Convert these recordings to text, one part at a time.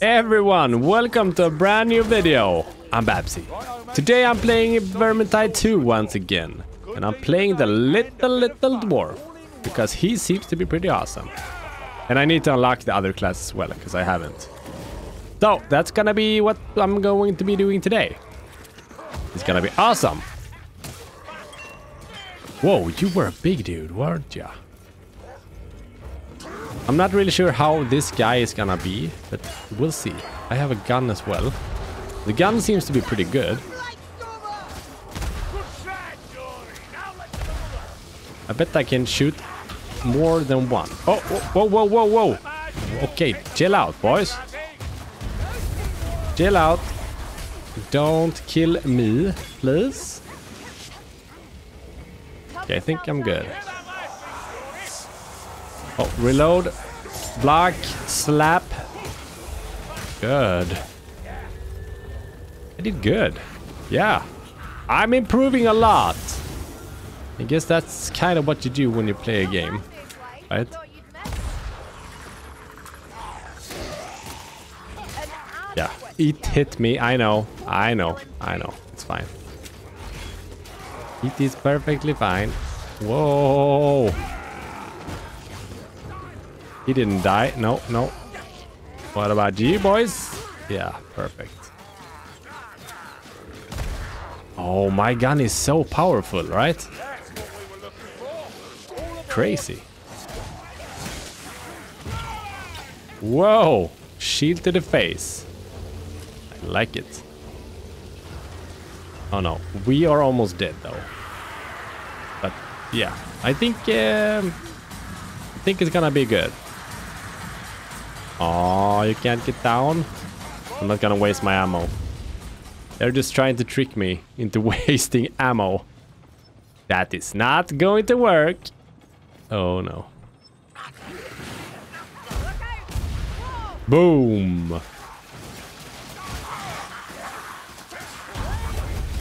Everyone, welcome to a brand new video. I'm Bapzi. Today I'm playing Vermintide 2 once again. And I'm playing the little little dwarf. Because he seems to be pretty awesome. And I need to unlock the other class as well, because I haven't. So, that's gonna be what I'm going to be doing today. It's gonna be awesome. Whoa, you were a big dude, weren't ya? I'm not really sure how this guy is gonna be, but we'll see. I have a gun as well. The gun seems to be pretty good. I bet I can shoot more than one. Oh, whoa, whoa, whoa, whoa. Okay, chill out, boys. Chill out. Don't kill me, please. Okay, I think I'm good. Oh, reload. Block. Slap. Good. I did good. Yeah. I'm improving a lot. I guess that's kind of what you do when you play a game. Right? Yeah. It hit me. I know. I know. I know. It's fine. It is perfectly fine. Whoa. He didn't die. No, no. What about you, boys? Yeah, perfect. Oh, my gun is so powerful, right? Crazy. Whoa! Shield to the face. I like it. Oh no, we are almost dead though. But yeah, I think um, I think it's gonna be good. Oh, you can't get down. I'm not gonna waste my ammo. They're just trying to trick me into wasting ammo. That is not going to work. Oh no. Boom.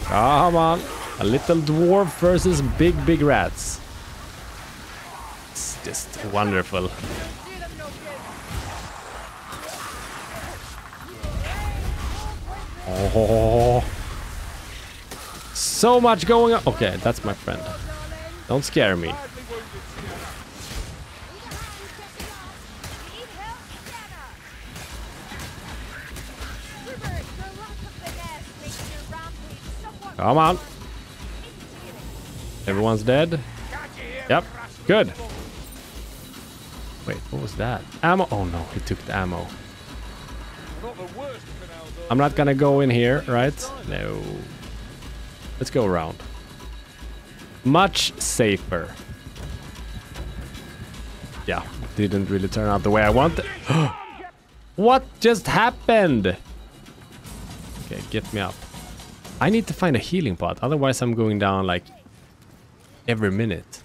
Come on. A little dwarf versus big, big rats. It's just wonderful. Oh. So much going on. Okay, that's my friend. Don't scare me. Come on. Everyone's dead. Yep. Good. Wait, what was that? Ammo. Oh no, he took the ammo. I'm not gonna go in here, right? No. Let's go around. Much safer. Yeah, didn't really turn out the way I wanted. what just happened? Okay, get me up. I need to find a healing pot, otherwise I'm going down like every minute.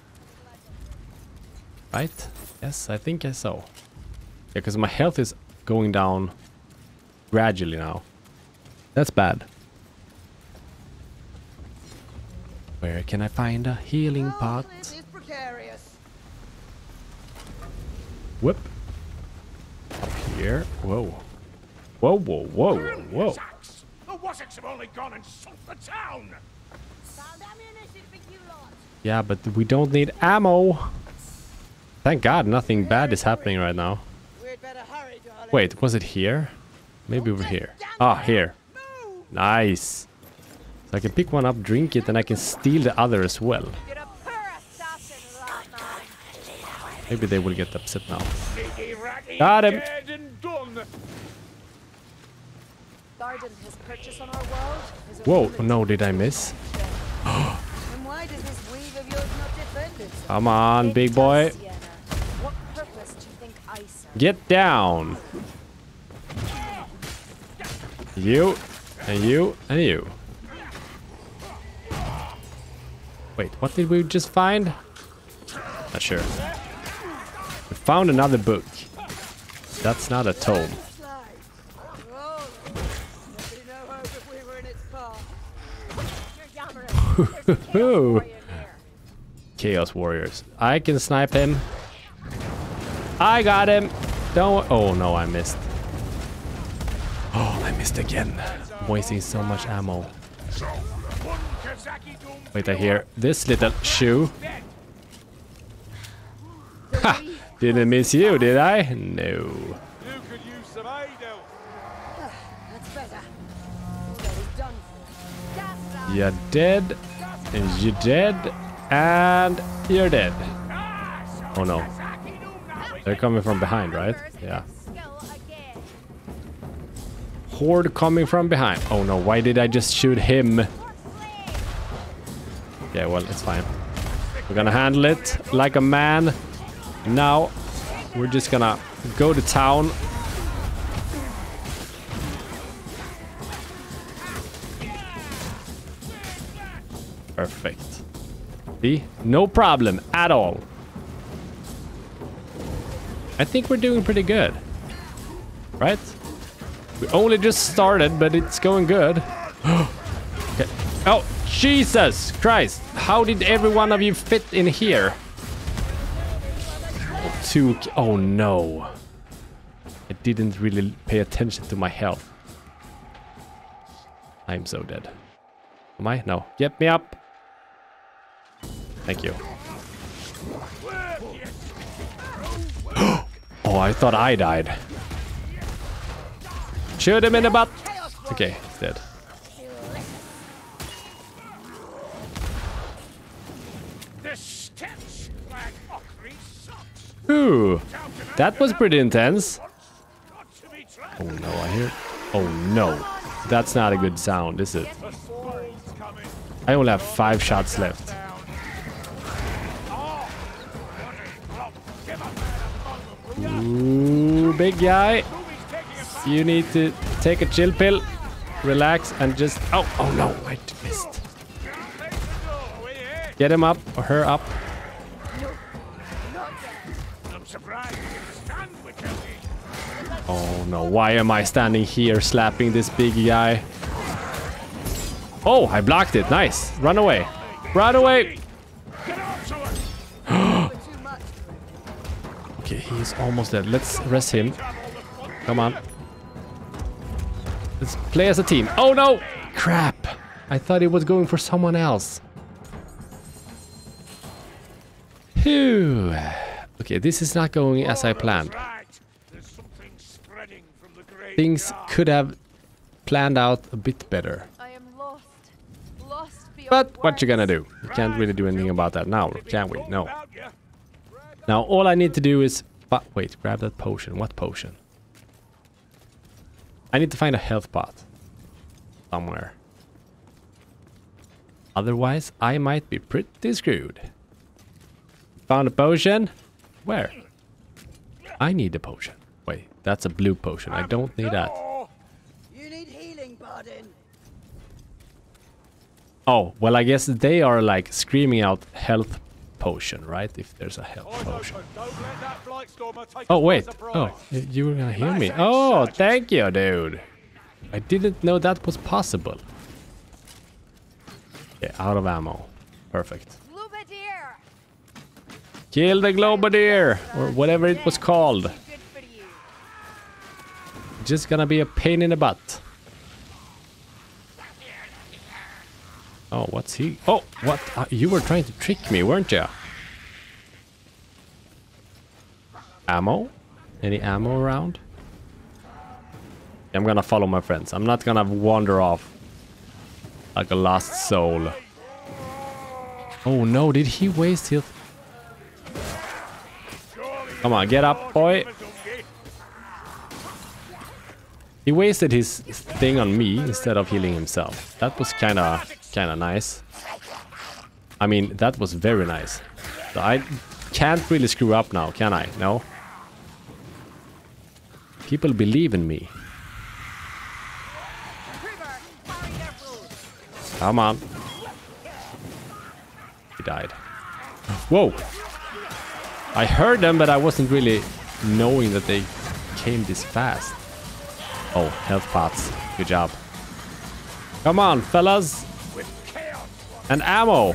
Right? Yes, I think I saw. Yeah, because my health is going down gradually now. That's bad. Where can I find a healing pot? Whoop. Up here. Whoa. Whoa, whoa, whoa, whoa, whoa. The Wassocks have only gone and shot the town. Yeah, but we don't need ammo. Thank God nothing bad is happening right now. Wait, was it here? Maybe over here. Ah, here. Nice. So I can pick one up, drink it, and I can steal the other as well. Maybe they will get upset now. Got him. Whoa, no, did I miss? Come on, big boy. Get down. You, and you, and you. Wait, what did we just find? Not sure. We found another book. That's not a tome. Chaos Warriors. I can snipe him. I got him. Don't. Oh no, I missed. Oh, I missed again. Wasting so much ammo. Wait, I hear this little shoe. Ha! Didn't miss you, did I? No. You're dead, and you're dead, and you're dead. Oh no. They're coming from behind, right? Yeah. Horde coming from behind. Oh no, why did I just shoot him? Yeah, well, it's fine. We're gonna handle it like a man. Now, we're just gonna go to town. Perfect. See? No problem at all. I think we're doing pretty good. Right? We only just started, but it's going good. okay. Oh, Jesus Christ. How did every one of you fit in here? Two. Oh, no. I didn't really pay attention to my health. I'm so dead. Am I? No. Get me up. Thank you. oh, I thought I died. Shoot him in the butt. Okay, he's dead. the stench. Black mockery sucks. Ooh, that was pretty intense. Got to be trapped. Oh no, I hear. Oh no, that's not a good sound, is it? The storm's coming I only have five shots left. down. Oh, what a flop. Give a man a moment, will ya? Ooh, big guy. You need to take a chill pill, relax, and just. Oh, oh no, I missed. Get him up or her up. Oh no, why am I standing here slapping this big guy? Oh, I blocked it. Nice. Run away. Run away. Okay, he's almost dead. Let's rest him. Come on. Let's play as a team. Oh no! Crap! I thought he was going for someone else. Phew. Okay, this is not going as I planned. Right. There's something spreading from the great Things could have planned out a bit better. I am lost. Lost beyond But what you gonna do? We can't really do anything about that now, can we? No. Now all I need to do is... But wait, grab that potion. What potion? I need to find a health pot. Somewhere. Otherwise, I might be pretty screwed. Found a potion? Where? I need a potion. Wait, that's a blue potion. I don't need that. Oh, You need healing, Pardon. Oh, well, I guess they are like screaming out health potion, right? If there's a health eyes potion. open. Don't let that blight stormer take Oh wait. Oh, you were gonna hear me. Oh, thank you, dude. I didn't know that was possible. Okay, out of ammo. Perfect. Globadier. Kill the Globadier or whatever it was called. Good for you. Just gonna be a pain in the butt. Oh, what's he? Oh, what? Uh, you were trying to trick me, weren't you? Ammo? Any ammo around? I'm gonna follow my friends. I'm not gonna wander off like a lost soul. Oh no, did he waste his... Come on, get up, boy. He wasted his thing on me instead of healing himself. That was kinda, kinda nice. I mean, that was very nice. I can't really screw up now, can I? No? People believe in me. Come on. He died. Whoa! I heard them, but I wasn't really knowing that they came this fast. Oh, health pots. Good job. Come on, fellas. And ammo.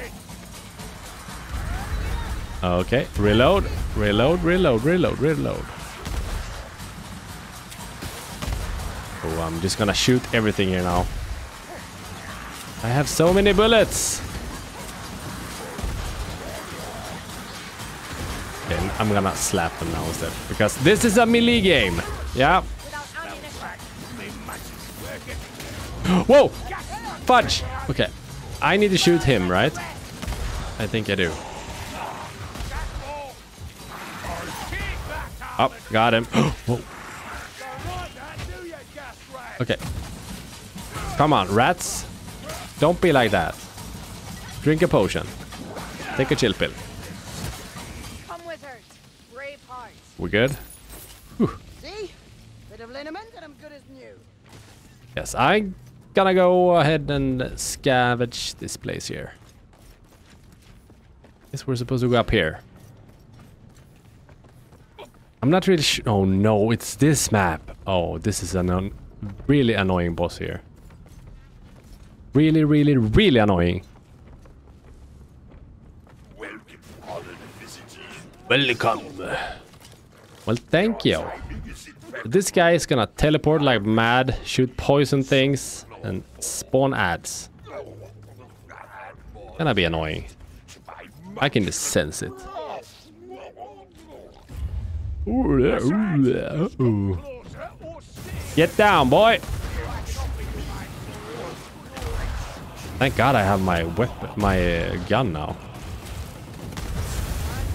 Okay, reload, reload, reload, reload, reload. Oh, I'm just gonna shoot everything here now. I have so many bullets. Okay, I'm gonna slap them now instead. Because this is a melee game. Yeah. Whoa! Fudge! Okay. I need to shoot him, right? I think I do. Oh, got him. Okay. Come on, rats. Don't be like that. Drink a potion. Take a chill pill. Come. Brave. We good? See? Bit of liniment and I'm good as new. Yes, I'm gonna go ahead and scavenge this place here. Guess we're supposed to go up here. I'm not really sure. Oh no, it's this map. Oh, this is an really annoying boss here. Really, really, really annoying. Welcome. Well, thank you. This guy is gonna teleport like mad, shoot poison things, and spawn ads. Gonna be annoying. I can just sense it. Get down, boy! Thank God I have my weapon, my uh, gun now.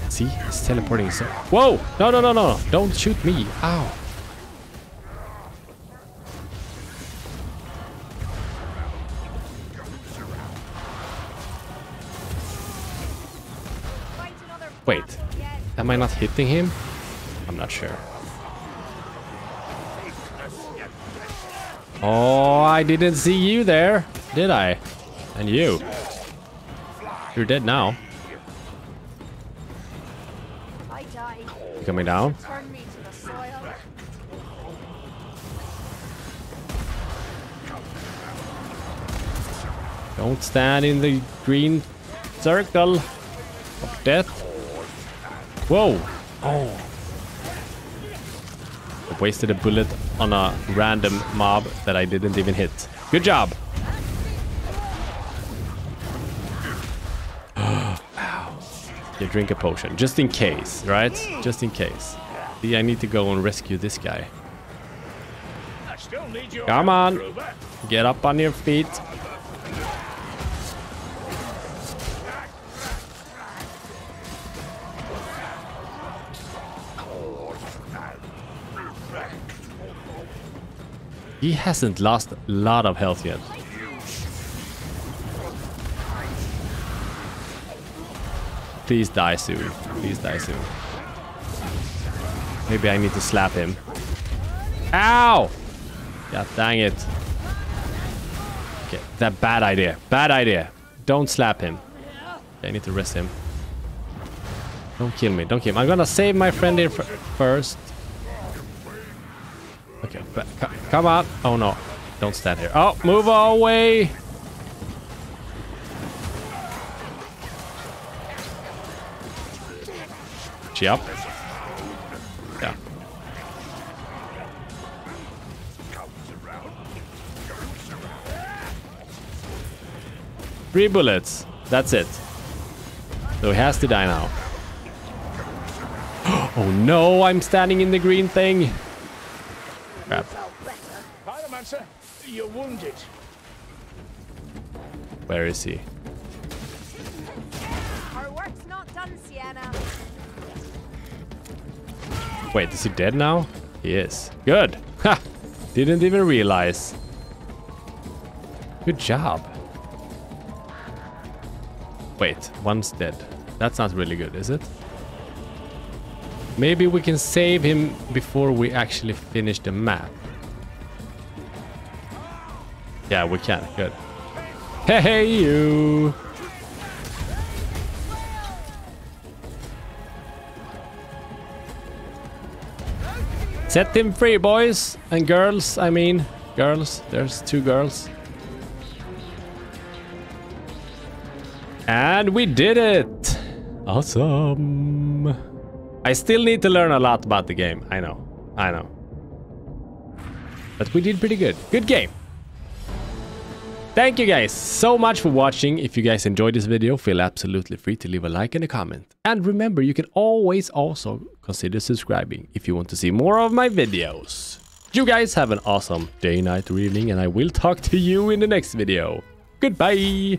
See, he's teleporting so. Whoa! No, no, no, no! Don't shoot me! Ow! Am I not hitting him? I'm not sure. Oh, I didn't see you there, did I? And you. You're dead now. You coming down? Don't stand in the green circle of death. Whoa! Oh. I wasted a bullet on a random mob that I didn't even hit. Good job! You drink a potion, just in case, right? Just in case. See, I need to go and rescue this guy. I still need your Come on. Get up on your feet. He hasn't lost a lot of health yet. Please die soon. Please die soon. Maybe I need to slap him. Ow! God dang it. Okay, that bad idea. Bad idea. Don't slap him. Okay, I need to rest him. Don't kill me. Don't kill me. I'm gonna save my friend here fir- first. Okay, come on. Oh no. Don't stand here. Oh, move away. She up? Yeah. Three bullets. That's it. So he has to die now. Oh no, I'm standing in the green thing. Crap. Pyromancer, you're wounded. Where is he? Our work's not done, Sienna. Wait, is he dead now? He is. Good. Ha! Didn't even realize. Good job. Wait, one's dead. That's not really good, is it? Maybe we can save him before we actually finish the map. Yeah, we can. Good. Hey, hey you! Set him free, boys and girls. I mean, girls. There's two girls. And we did it! Awesome! I still need to learn a lot about the game. I know. I know. But we did pretty good. Good game. Thank you guys so much for watching. If you guys enjoyed this video, feel absolutely free to leave a like and a comment. And remember, you can always also consider subscribing if you want to see more of my videos. You guys have an awesome day, night, or evening, and I will talk to you in the next video. Goodbye!